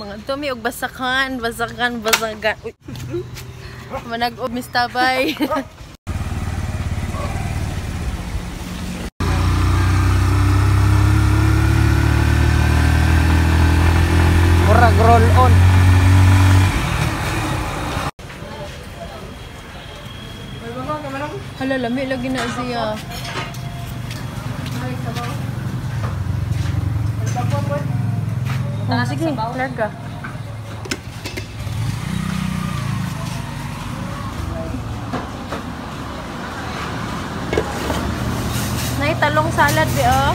Mga tumi og basakan, basakan, basakan. Uy. Manag-og mistabay. Murag roll on. Hala, lami lagi na siya. Oh, sige, larga. Nay, talong salad, be, oh.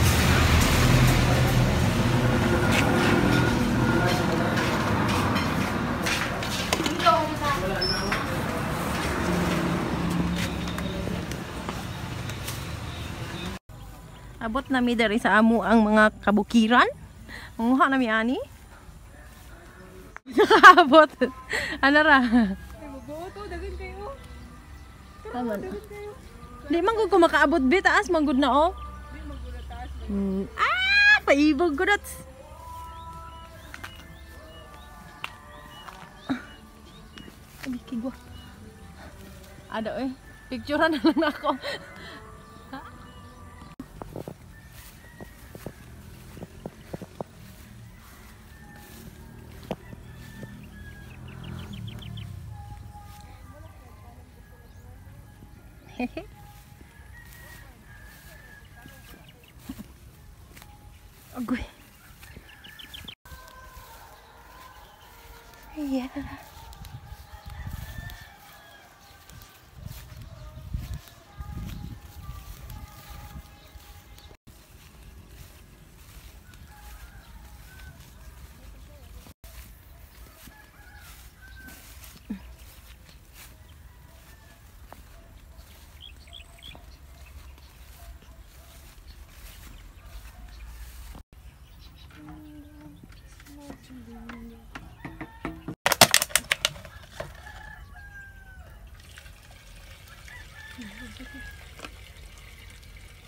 Abot na mi dari sa amo ang mga kabukiran. Manguha na mi ani. Nakaabot. Ano ra? Tama na. Di man gud ko makaabot bi taas man gud na oh. Hmm. Ah, paibog dat. Abi kigwa. Ada eh. Picturean na lang ako. okay Yeah.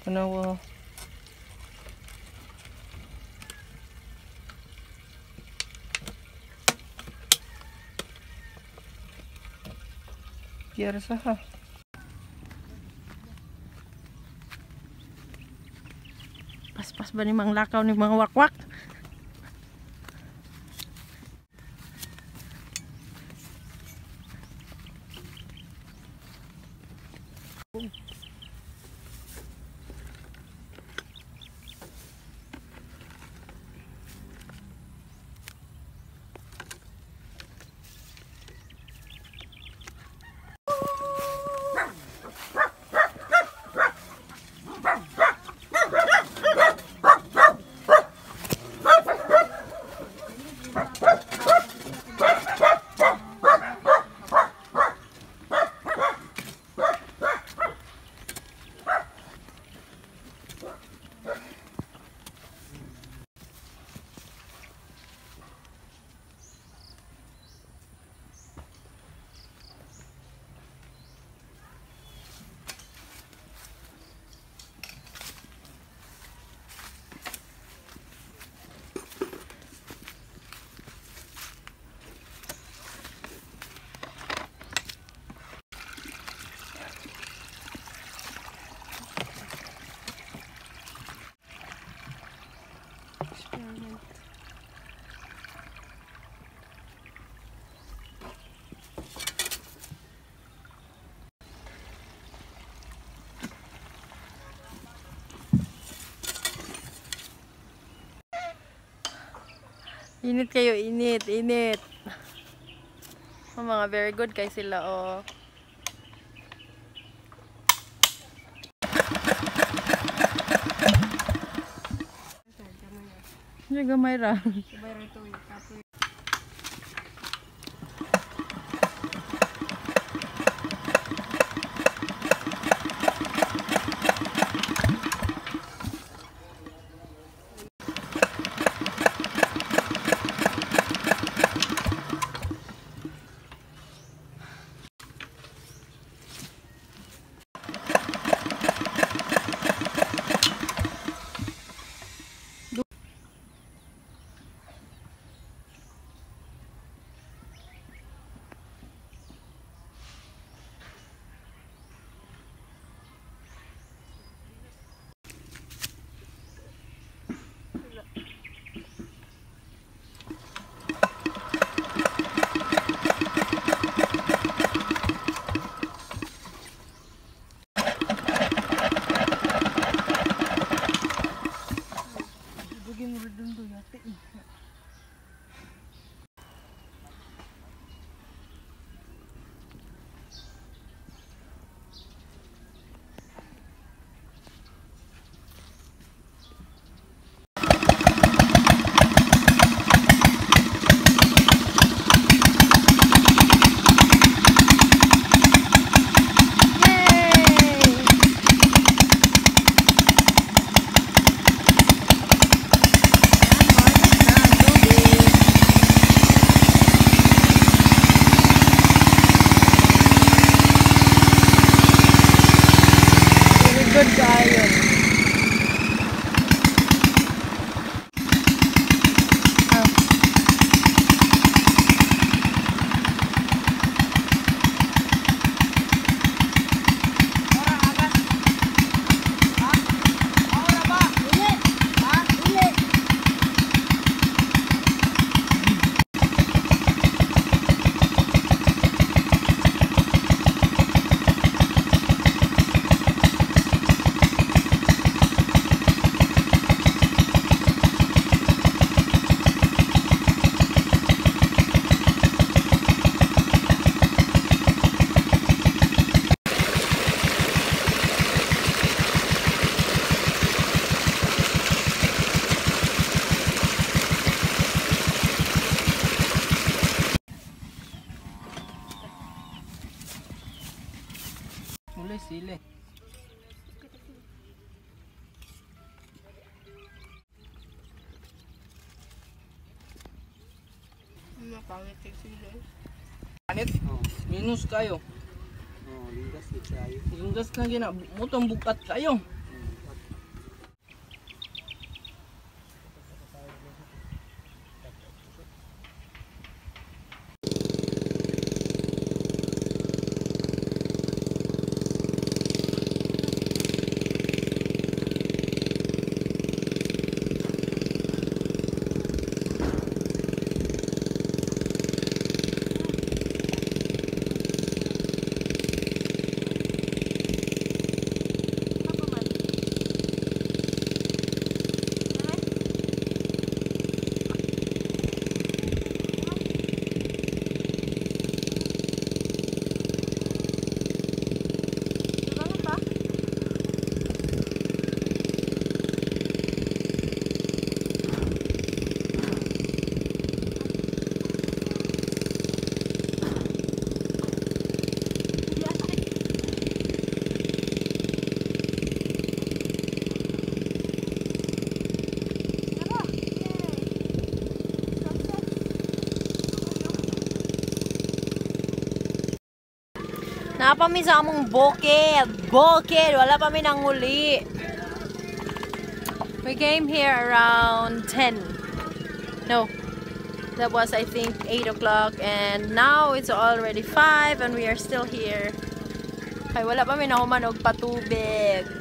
Ano ko? Piyersa ha. Paspas ba ni mga lakaw ni? Cool. Init kayo, init, init. Oh, mga very good kay sila, oh. Diyan gamay ra. Sili. Mapangit yung sila. Anit? Minus kayo. Oh, lindas di tayo. Inggas na gina. Mutong bukat kayo. Napami sa among bukid. Bukid. Wala pa mi nang uli. We came here around 10. No. That was, I think, 8 o'clock. And now it's already 5 and we are still here. Ay, wala pa mi nahuman og patubig.